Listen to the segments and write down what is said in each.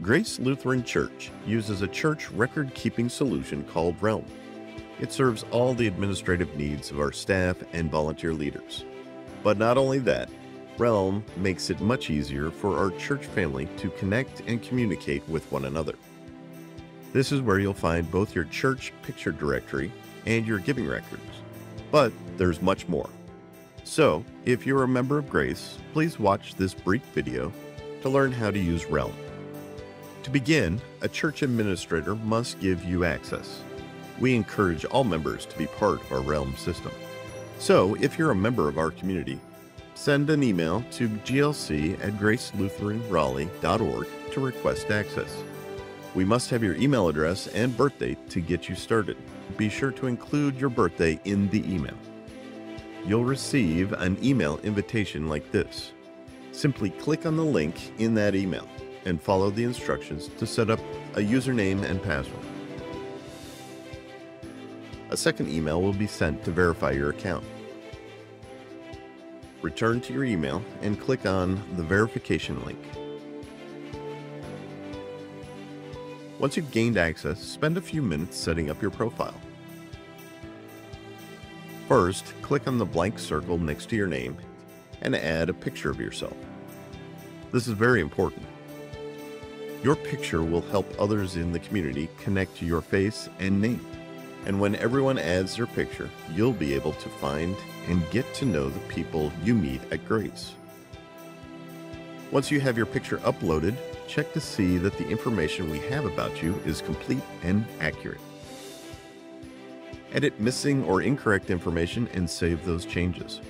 Grace Lutheran Church uses a church record keeping solution called Realm. It serves all the administrative needs of our staff and volunteer leaders. But not only that, Realm makes it much easier for our church family to connect and communicate with one another. This is where you'll find both your church picture directory and your giving records. But there's much more. So, if you're a member of Grace, please watch this brief video to learn how to use Realm. To begin, a church administrator must give you access. We encourage all members to be part of our Realm system. So, if you're a member of our community, send an email to glc at gracelutheranraleigh.org to request access. We must have your email address and birthday to get you started. Be sure to include your birthday in the email. You'll receive an email invitation like this. Simply click on the link in that email and follow the instructions to set up a username and password. A second email will be sent to verify your account. Return to your email and click on the verification link. Once you've gained access, spend a few minutes setting up your profile. First, click on the blank circle next to your name and add a picture of yourself. This is very important. Your picture will help others in the community connect to your face and name. And when everyone adds their picture, you'll be able to find and get to know the people you meet at Grace. Once you have your picture uploaded, check to see that the information we have about you is complete and accurate. Edit missing or incorrect information and save those changes.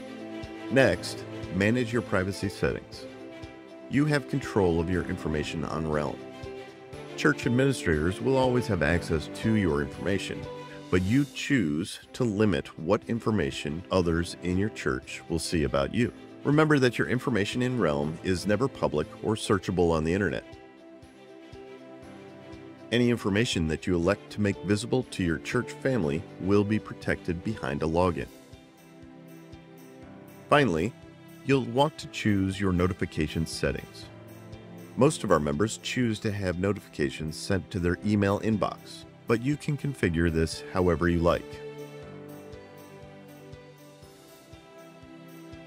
Next, manage your privacy settings. You have control of your information on Realm. Church administrators will always have access to your information, but you choose to limit what information others in your church will see about you. Remember that your information in Realm is never public or searchable on the internet. Any information that you elect to make visible to your church family will be protected behind a login. Finally, you'll want to choose your notification settings. Most of our members choose to have notifications sent to their email inbox, but you can configure this however you like.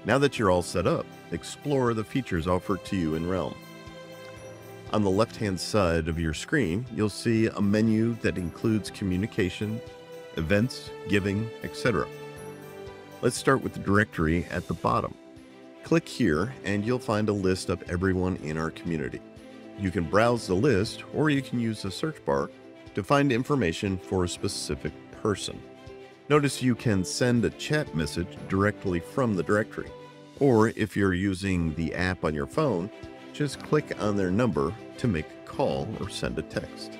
Now that you're all set up, explore the features offered to you in Realm. On the left-hand side of your screen, you'll see a menu that includes communication, events, giving, etc. Let's start with the directory at the bottom. Click here and you'll find a list of everyone in our community. You can browse the list or you can use the search bar to find information for a specific person. Notice you can send a chat message directly from the directory. Or if you're using the app on your phone, just click on their number to make a call or send a text.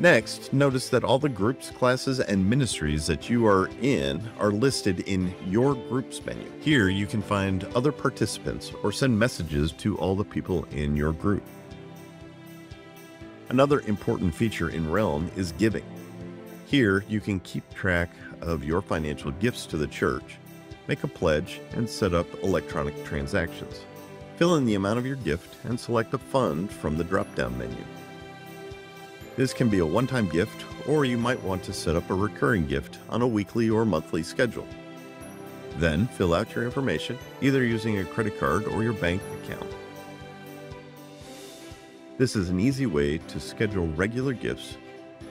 Next, notice that all the groups, classes, and ministries that you are in are listed in your groups menu. Here you can find other participants or send messages to all the people in your group. Another important feature in Realm is giving. Here you can keep track of your financial gifts to the church, make a pledge, and set up electronic transactions. Fill in the amount of your gift and select a fund from the drop-down menu. This can be a one-time gift, or you might want to set up a recurring gift on a weekly or monthly schedule. Then fill out your information, either using a credit card or your bank account. This is an easy way to schedule regular gifts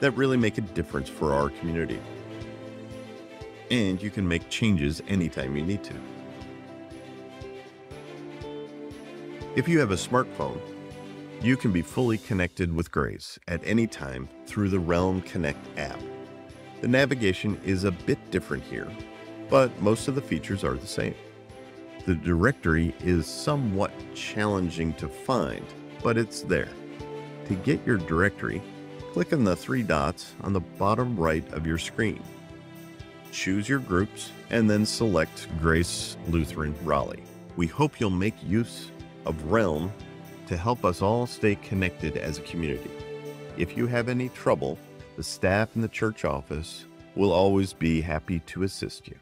that really make a difference for our community. And you can make changes anytime you need to. If you have a smartphone, you can be fully connected with Grace at any time through the Realm Connect app. The navigation is a bit different here, but most of the features are the same. The directory is somewhat challenging to find, but it's there. To get your directory, click on the three dots on the bottom right of your screen. Choose your groups and then select Grace Lutheran Raleigh. We hope you'll make use of Realm to help us all stay connected as a community. If you have any trouble, the staff in the church office will always be happy to assist you.